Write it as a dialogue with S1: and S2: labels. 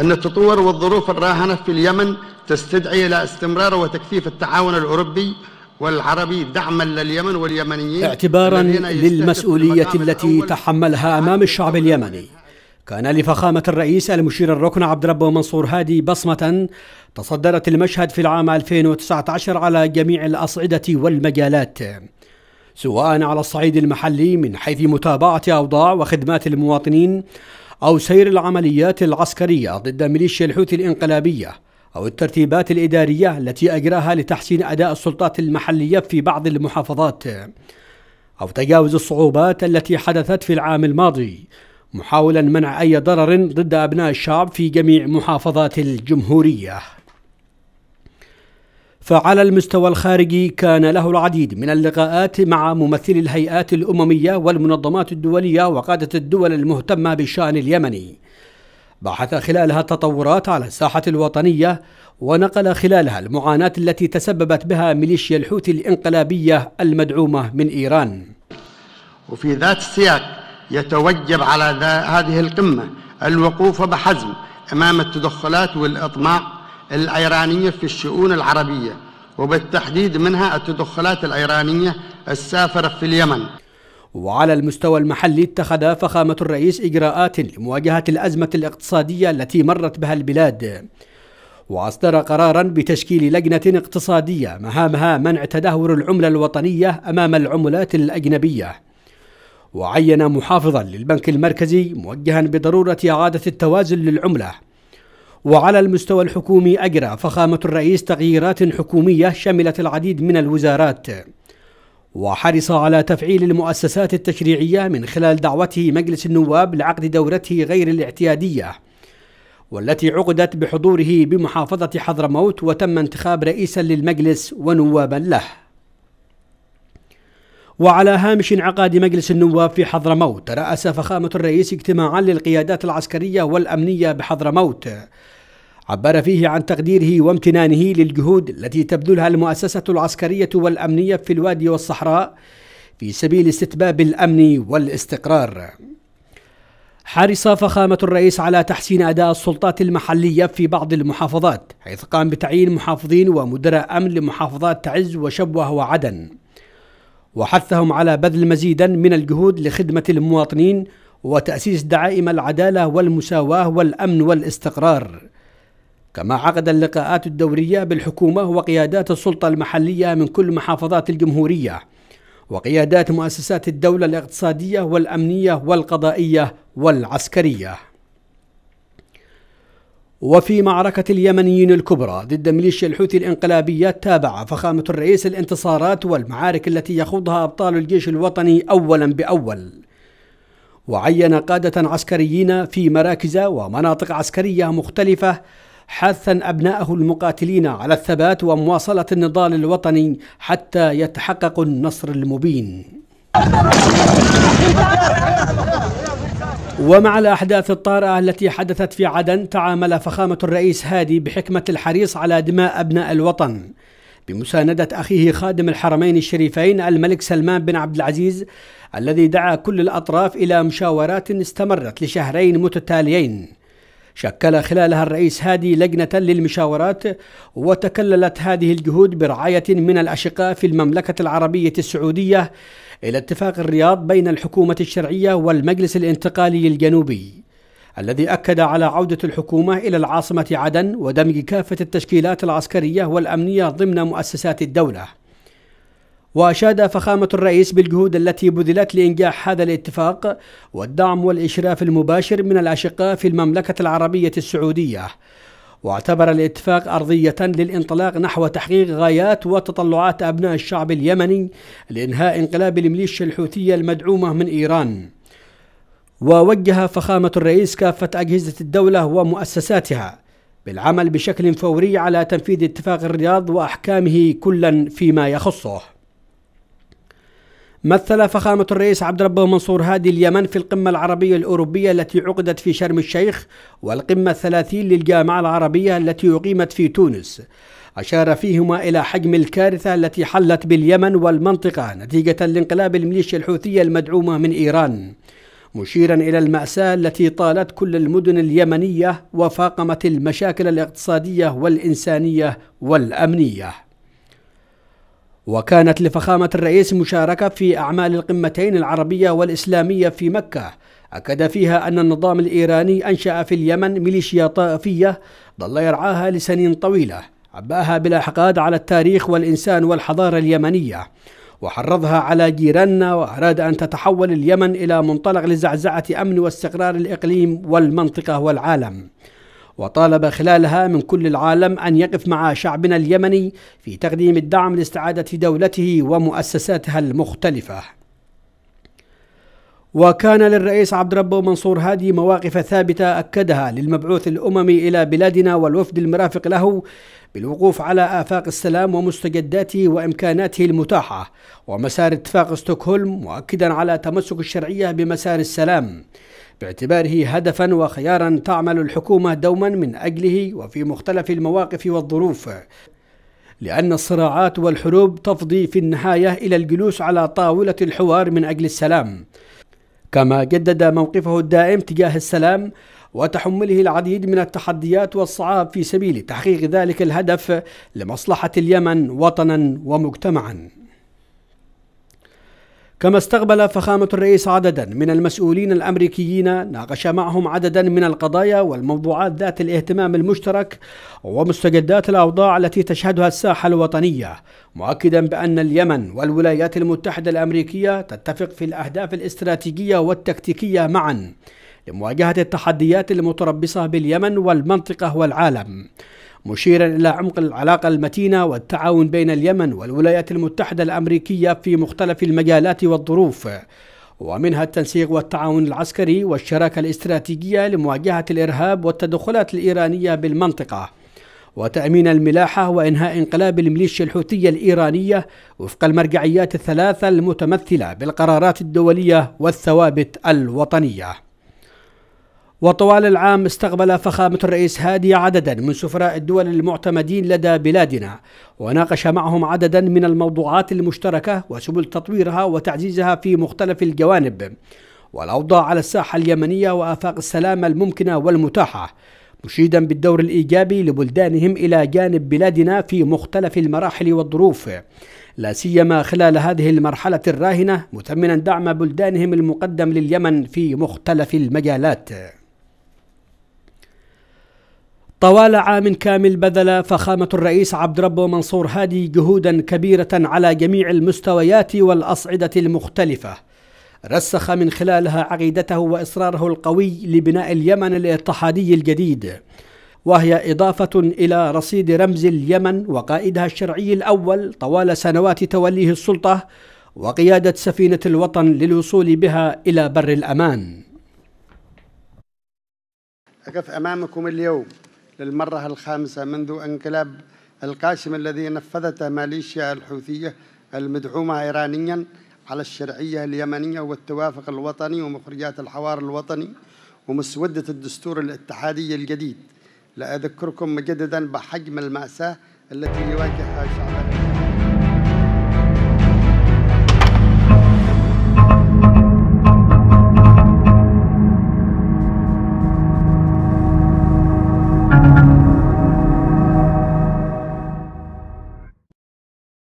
S1: أن التطور والظروف الراهنة في اليمن تستدعي إلى استمرار وتكثيف التعاون الأوروبي والعربي دعما لليمن واليمنيين
S2: اعتبارا للمسؤولية التي تحملها أمام الشعب اليمني. كان لفخامة الرئيس المشير الركن عبد ربه منصور هادي بصمة تصدرت المشهد في العام 2019 على جميع الأصعدة والمجالات. سواء على الصعيد المحلي من حيث متابعة أوضاع وخدمات المواطنين أو سير العمليات العسكرية ضد ميليشيا الحوثي الإنقلابية أو الترتيبات الإدارية التي أجراها لتحسين أداء السلطات المحلية في بعض المحافظات أو تجاوز الصعوبات التي حدثت في العام الماضي محاولا منع أي ضرر ضد أبناء الشعب في جميع محافظات الجمهورية. فعلى المستوى الخارجي كان له العديد من اللقاءات مع ممثلي الهيئات الأممية والمنظمات الدولية وقادة الدول المهتمة بالشأن اليمني. بحث خلالها التطورات على الساحة الوطنية ونقل خلالها المعاناة التي تسببت بها ميليشيا الحوثي الانقلابية المدعومة من إيران.
S1: وفي ذات السياق يتوجب على هذه القمة الوقوف بحزم أمام التدخلات والإطماع الإيرانية في الشؤون العربية. وبالتحديد منها التدخلات الإيرانية السافرة في اليمن.
S2: وعلى المستوى المحلي اتخذ فخامة الرئيس إجراءات لمواجهة الأزمة الاقتصادية التي مرت بها البلاد. وأصدر قرارا بتشكيل لجنة اقتصادية مهامها منع تدهور العملة الوطنية أمام العملات الأجنبية. وعين محافظا للبنك المركزي موجها بضرورة إعادة التوازن للعملة. وعلى المستوى الحكومي أجرى فخامة الرئيس تغييرات حكومية شملت العديد من الوزارات. وحرص على تفعيل المؤسسات التشريعية من خلال دعوته مجلس النواب لعقد دورته غير الاعتيادية والتي عقدت بحضوره بمحافظة حضرموت وتم انتخاب رئيسا للمجلس ونوابا له. وعلى هامش انعقاد مجلس النواب في حضرموت رأس فخامة الرئيس اجتماعا للقيادات العسكرية والأمنية بحضرموت عبر فيه عن تقديره وامتنانه للجهود التي تبذلها المؤسسة العسكرية والأمنية في الوادي والصحراء في سبيل استتباب الأمن والاستقرار. حرص فخامة الرئيس على تحسين أداء السلطات المحلية في بعض المحافظات حيث قام بتعيين محافظين ومدراء أمن لمحافظات تعز وشبوة وعدن وحثهم على بذل مزيدا من الجهود لخدمة المواطنين وتأسيس دعائم العدالة والمساواة والأمن والاستقرار. كما عقد اللقاءات الدورية بالحكومة وقيادات السلطة المحلية من كل محافظات الجمهورية وقيادات مؤسسات الدولة الاقتصادية والأمنية والقضائية والعسكرية. وفي معركة اليمنيين الكبرى ضد ميليشيا الحوثي الإنقلابية تابع فخامة الرئيس الانتصارات والمعارك التي يخوضها أبطال الجيش الوطني أولا بأول. وعين قادة عسكريين في مراكز ومناطق عسكرية مختلفة حثا أبنائه المقاتلين على الثبات ومواصلة النضال الوطني حتى يتحقق النصر المبين. ومع الأحداث الطارئة التي حدثت في عدن تعامل فخامة الرئيس هادي بحكمة الحريص على دماء أبناء الوطن. بمساندة أخيه خادم الحرمين الشريفين الملك سلمان بن عبد العزيز الذي دعا كل الأطراف إلى مشاورات استمرت لشهرين متتاليين. شكل خلالها الرئيس هادي لجنة للمشاورات وتكللت هذه الجهود برعاية من الأشقاء في المملكة العربية السعودية إلى اتفاق الرياض بين الحكومة الشرعية والمجلس الانتقالي الجنوبي الذي أكد على عودة الحكومة إلى العاصمة عدن ودمج كافة التشكيلات العسكرية والأمنية ضمن مؤسسات الدولة. وأشاد فخامة الرئيس بالجهود التي بذلت لإنجاح هذا الاتفاق والدعم والإشراف المباشر من الأشقاء في المملكة العربية السعودية. واعتبر الاتفاق أرضية للانطلاق نحو تحقيق غايات وتطلعات أبناء الشعب اليمني لإنهاء انقلاب الميليشيا الحوثية المدعومة من إيران. ووجه فخامة الرئيس كافة أجهزة الدولة ومؤسساتها بالعمل بشكل فوري على تنفيذ اتفاق الرياض وأحكامه كلا فيما يخصه. مثل فخامة الرئيس عبد ربه منصور هادي اليمن في القمة العربية الأوروبية التي عقدت في شرم الشيخ والقمة الثلاثين للجامعة العربية التي أقيمت في تونس. أشار فيهما إلى حجم الكارثة التي حلت باليمن والمنطقة نتيجة لانقلاب الميليشيا الحوثية المدعومة من إيران. مشيرا إلى المأساة التي طالت كل المدن اليمنية وفاقمت المشاكل الاقتصادية والإنسانية والأمنية. وكانت لفخامة الرئيس مشاركة في أعمال القمتين العربية والإسلامية في مكة. أكد فيها أن النظام الإيراني أنشأ في اليمن ميليشيا طائفية ظل يرعاها لسنين طويلة. عباها بلا حقاد على التاريخ والإنسان والحضارة اليمنية. وحرضها على جيراننا وأراد أن تتحول اليمن إلى منطلق لزعزعة أمن واستقرار الإقليم والمنطقة والعالم. وطالب خلالها من كل العالم أن يقف مع شعبنا اليمني في تقديم الدعم لاستعادة دولته ومؤسساتها المختلفة. وكان للرئيس عبد ربه منصور هادي مواقف ثابتة أكدها للمبعوث الأممي إلى بلادنا والوفد المرافق له بالوقوف على آفاق السلام ومستجداته وإمكاناته المتاحة ومسار اتفاق ستوكهولم مؤكدا على تمسك الشرعية بمسار السلام. باعتباره هدفا وخيارا تعمل الحكومة دوما من أجله وفي مختلف المواقف والظروف لأن الصراعات والحروب تفضي في النهاية إلى الجلوس على طاولة الحوار من أجل السلام. كما جدد موقفه الدائم تجاه السلام وتحمله العديد من التحديات والصعاب في سبيل تحقيق ذلك الهدف لمصلحة اليمن وطنا ومجتمعا. كما استقبل فخامة الرئيس عددا من المسؤولين الأمريكيين ناقش معهم عددا من القضايا والموضوعات ذات الاهتمام المشترك ومستجدات الأوضاع التي تشهدها الساحة الوطنية مؤكدا بأن اليمن والولايات المتحدة الأمريكية تتفق في الأهداف الاستراتيجية والتكتيكية معا لمواجهة التحديات المتربصة باليمن والمنطقة والعالم. مشيرا إلى عمق العلاقة المتينة والتعاون بين اليمن والولايات المتحدة الأمريكية في مختلف المجالات والظروف ومنها التنسيق والتعاون العسكري والشراكة الاستراتيجية لمواجهة الإرهاب والتدخلات الإيرانية بالمنطقة وتأمين الملاحة وإنهاء انقلاب الميليشيا الحوثية الإيرانية وفق المرجعيات الثلاثة المتمثلة بالقرارات الدولية والثوابت الوطنية. وطوال العام استقبل فخامة الرئيس هادي عددا من سفراء الدول المعتمدين لدى بلادنا وناقش معهم عددا من الموضوعات المشتركة وسبل تطويرها وتعزيزها في مختلف الجوانب. والأوضاع على الساحة اليمنية وآفاق السلام الممكنة والمتاحة مشيدا بالدور الإيجابي لبلدانهم إلى جانب بلادنا في مختلف المراحل والظروف. لا سيما خلال هذه المرحلة الراهنة مثمنا دعم بلدانهم المقدم لليمن في مختلف المجالات. طوال عام كامل بذل فخامة الرئيس عبد ربه منصور هادي جهودا كبيرة على جميع المستويات والأصعدة المختلفة. رسخ من خلالها عقيدته وإصراره القوي لبناء اليمن الاتحادي الجديد. وهي إضافة إلى رصيد رمز اليمن وقائدها الشرعي الأول طوال سنوات توليه السلطة وقيادة سفينة الوطن للوصول بها إلى بر الأمان.
S1: أقف أمامكم اليوم. للمرة الخامسة منذ انقلاب القاسم الذي نفذته ماليشيا الحوثية المدعومة إيرانيا على الشرعية اليمنية والتوافق الوطني ومخرجات الحوار الوطني ومسودة الدستور الاتحادي الجديد. لا أذكركم مجددا بحجم المأساة التي يواجهها شعبنا.